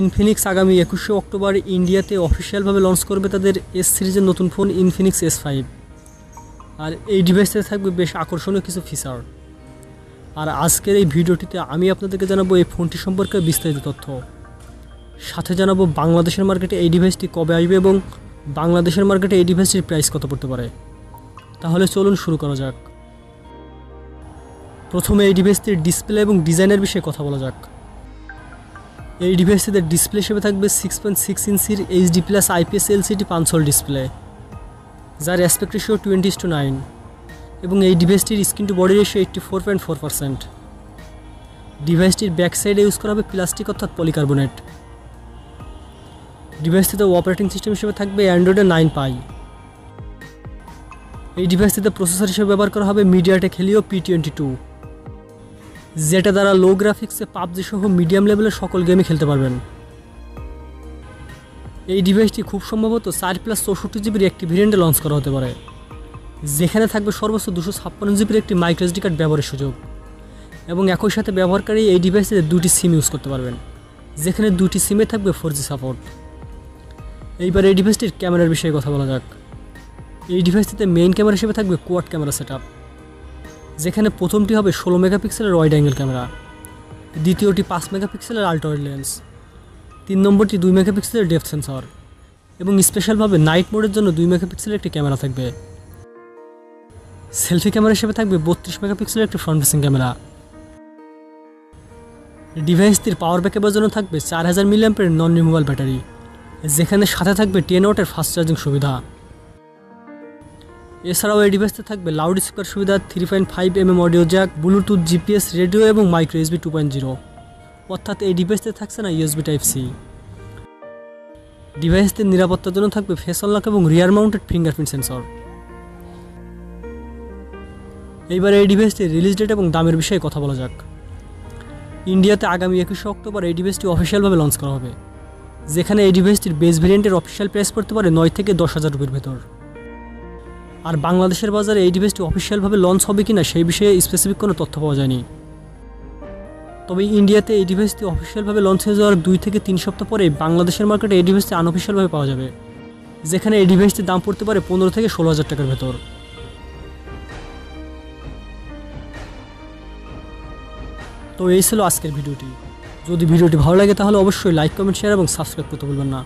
Infinix আগামী একুশে October ইন্ডিয়াতে অফিসিয়ালভাবে লঞ্চ করবে তাদের এস সিরিজের নতুন ফোন ইনফিনিক্স এস ফাইভ আর এই ডিভাইসে থাকবে বেশ আকর্ষণীয় কিছু ফিচার আর আজকের এই ভিডিওটিতে আমি আপনাদেরকে জানাব এই ফোনটি সম্পর্কে বিস্তারিত তথ্য। সাথে জানাব বাংলাদেশের মার্কেটে এই ডিভাইসটি কবে আসবে এবং বাংলাদেশের মার্কেটে এই ডিভাইসটির প্রাইস কত পড়তে পারে। তাহলে চলুন শুরু করা যাক। প্রথমে এই ডিভাইসটির ডিসপ্লে এবং ডিজাইনের বিষয়ে কথা বলা যাক। এই ডিভাইসটিতে ডিসপ্লে হিসেবে থাকবে সিক্স পয়েন্ট সিক্স ইঞ্চির এইচডি প্লাস আইপিএস এলসিডি পাঁচশোল ডিসপ্লে যার aspect ratio twenty to nine এবং এই ডিভাইসটির screen to body ratio eighty four point four percent ডিভাইসটির back সাইডে ইউজ করা হবে প্লাস্টিক অর্থাৎ পলিকার্বনেট ডিভাইসটিতে অপারেটিং সিস্টেম হিসেবে থাকবে অ্যান্ড্রয়েডের নাইন পাই এই ডিভাইসটিতে প্রসেসর হিসেবে ব্যবহার করা হবে MediaTek Helio P twenty two যেটা দ্বারা লো গ্রাফিক্সে পাবজি সহ মিডিয়াম লেভেলের সকল গেমই খেলতে পারবেন। এই ডিভাইসটি খুব সম্ভবত চার প্লাস চৌষট্টি জিবির একটি ভেরিয়েন্টে লঞ্চ করা হতে পারে। যেখানে থাকবে সর্বোচ্চ দুশো ছাপ্পান্ন জিবির একটি মাইক্রো এসডি কার্ড ব্যবহারের সুযোগ। এবং একই সাথে ব্যবহারকারী এই ডিভাইসে দুটি সিম ইউজ করতে পারবেন, যেখানে দুটি সিমে থাকবে ফোর জি সাপোর্ট এইবার এই ডিভাইসটির ক্যামেরার বিষয়ে কথা বলা যাক। এই ডিভাইসটিতে মেইন ক্যামেরা হিসেবে থাকবে কোয়াড ক্যামেরা সেট যেখানে প্রথমটি হবে ষোলো মেগাপিক্সেলের ওয়াইড অ্যাঙ্গেল ক্যামেরা দ্বিতীয়টি পাঁচ মেগাপিক্সেলের আল্ট্রাওয়াইড লেন্স তিন নম্বরটি দুই মেগাপিক্সেলের ডেপথ সেন্সর এবং স্পেশালভাবে নাইট মোডের জন্য দুই মেগাপিক্সেলের একটি ক্যামেরা থাকবে। সেলফি ক্যামেরা হিসেবে থাকবে বত্রিশ মেগাপিক্সেলের একটি ফ্রন্ট ফেসিং ক্যামেরা ডিভাইসটির পাওয়ার ব্যাকআপের জন্য থাকবে চার হাজার মিলিয়াম্পের নন রিমুভাল ব্যাটারি যেখানে সাথে থাকবে টেন ওয়াটের ফাস্ট চার্জিং সুবিধা। এছাড়াও এই ডিভাইসে থাকবে লাউড স্পিকার সুবিধা three point five M M audio jack Bluetooth GPS radio এবং micro SB two point zero অর্থাৎ এই ডিভাইসতে থাকছে না ইউএসবি টাইপ সি ডিভাইসটির নিরাপত্তার জন্য থাকবে ফেস আনলক এবং রিয়ার মাউন্টেড ফিঙ্গারপ্রিন্ট সেন্সর এইবার এই ডিভাইসটির রিলিজ ডেট এবং দামের বিষয়ে কথা বলা যাক। ইন্ডিয়াতে আগামী একুশে অক্টোবর এই ডিভাইসটি অফিসিয়ালভাবে লঞ্চ করা হবে। যেখানে এই ডিভাইসটির বেস ভেরিয়েন্টের অফিসিয়াল প্রাইস পড়তে পারে নয় থেকে দশ হাজার রুপির ভেতর। আর বাংলাদেশের বাজারে এই ডিভাইসটি অফিসিয়ালভাবে লঞ্চ হবে কিনা সেই বিষয়ে স্পেসিফিক কোনো তথ্য পাওয়া যায়নি। তবে ইন্ডিয়াতে এই ডিভাইসটি অফিসিয়ালভাবে লঞ্চ হয়ে যাওয়ার দুই থেকে তিন সপ্তাহ পরে বাংলাদেশের মার্কেটে এই ডিভাইসটি আনঅফিসিয়ালভাবে পাওয়া যাবে, যেখানে এই ডিভাইসটির দাম পড়তে পারে পনেরো থেকে ষোলো হাজার টাকার ভেতর। তো এই ছিল আজকের ভিডিওটি। যদি ভিডিওটি ভালো লাগে তাহলে অবশ্যই লাইক কমেন্ট শেয়ার এবং সাবস্ক্রাইব করতে ভুলবেন না।